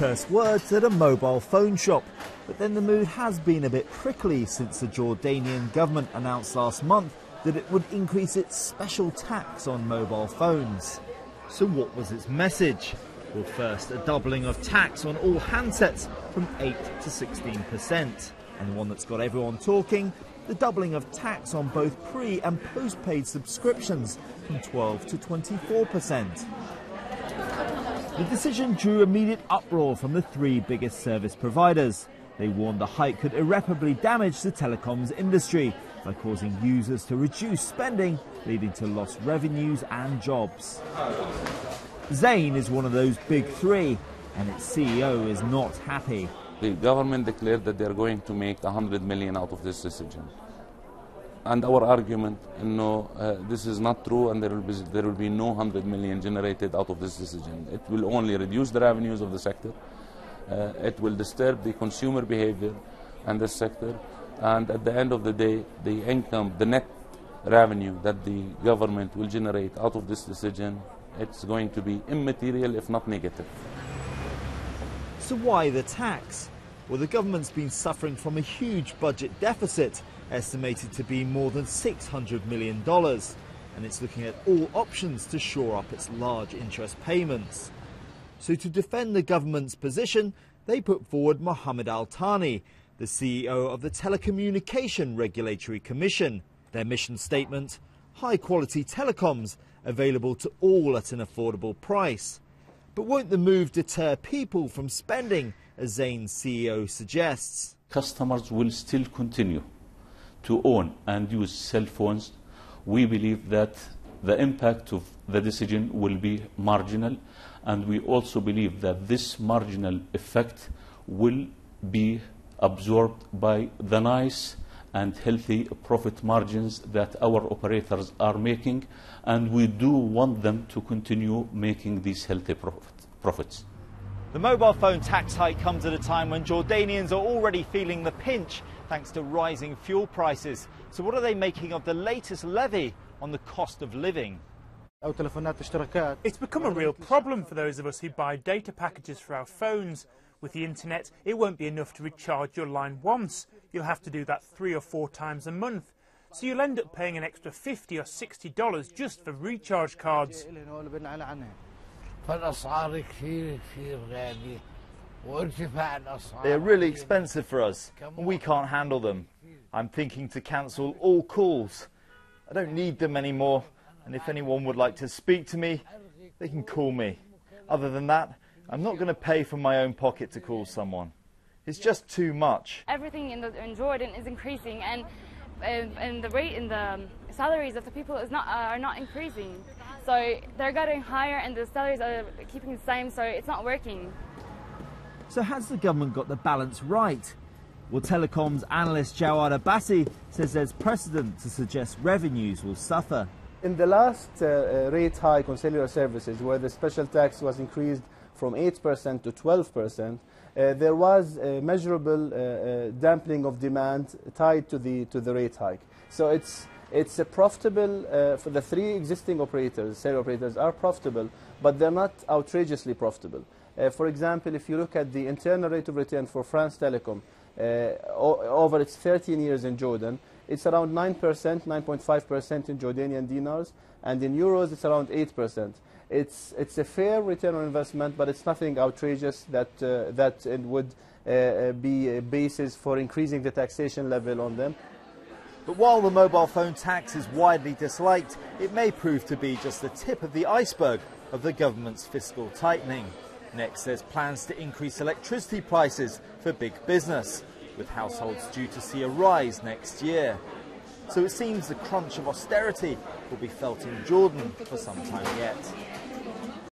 terse words at a mobile phone shop. But then the mood has been a bit prickly since the Jordanian government announced last month that it would increase its special tax on mobile phones. So, what was its message? Well, first, a doubling of tax on all handsets from 8 to 16%. And the one that's got everyone talking, the doubling of tax on both pre and post-paid subscriptions from 12 to 24%. The decision drew immediate uproar from the three biggest service providers. They warned the hike could irreparably damage the telecoms industry by causing users to reduce spending, leading to lost revenues and jobs. Zain is one of those big three, and its CEO is not happy. The government declared that they're going to make 100 million out of this decision. And our argument, no, uh, this is not true, and there will, be, there will be no 100 million generated out of this decision. It will only reduce the revenues of the sector. Uh, it will disturb the consumer behavior and the sector. And at the end of the day, the income, the net revenue that the government will generate out of this decision, it's going to be immaterial, if not negative. So why the tax? Well, the government's been suffering from a huge budget deficit, estimated to be more than $600 million, and it's looking at all options to shore up its large interest payments. So to defend the government's position, they put forward Mohammed Al Thani, the CEO of the Telecommunication Regulatory Commission. Their mission statement, high quality telecoms available to all at an affordable price. But won't the move deter people from spending, as Zain's CEO suggests? Customers will still continue to own and use cell phones. We believe that the impact of the decision will be marginal, and we also believe that this marginal effect will be absorbed by the nice and healthy profit margins that our operators are making, and we do want them to continue making these healthy profits. The mobile phone tax hike comes at a time when Jordanians are already feeling the pinch thanks to rising fuel prices. So, what are they making of the latest levy on the cost of living? It's become a real problem for those of us who buy data packages for our phones. With the internet, it won't be enough to recharge your line once. You'll have to do that three or four times a month. So you'll end up paying an extra 50 or 60 dollars just for recharge cards. They're really expensive for us, and we can't handle them. I'm thinking to cancel all calls. I don't need them anymore, and if anyone would like to speak to me, they can call me. Other than that, I'm not going to pay from my own pocket to call someone. It's just too much. Everything in, the, in Jordan is increasing, and, and, and the rate in the salaries of the people is not, uh, are not increasing. So they're getting higher, and the salaries are keeping the same, so it's not working. So has the government got the balance right? Well, telecoms analyst Jawad Abbasi says there's precedent to suggest revenues will suffer. In the last uh, uh rate hike on cellular services, where the special tax was increased from 8% to 12%, uh, there was a measurable uh, uh, dampening of demand tied to the, to the rate hike. So it's, it's a profitable, uh, for the three existing operators, cellular operators are profitable, but they're not outrageously profitable. Uh, for example, if you look at the internal rate of return for France Telecom over its 13 years in Jordan, it's around 9%, 9.5% in Jordanian dinars, and in euros it's around 8% it's, it's a fair return on investment, but it's nothing outrageous that, uh, that it would uh, uh, be a basis for increasing the taxation level on them. But while the mobile phone tax is widely disliked, it may prove to be just the tip of the iceberg of the government's fiscal tightening. Next, there's plans to increase electricity prices for big business, with households due to see a rise next year. So it seems the crunch of austerity will be felt in Jordan for some time yet.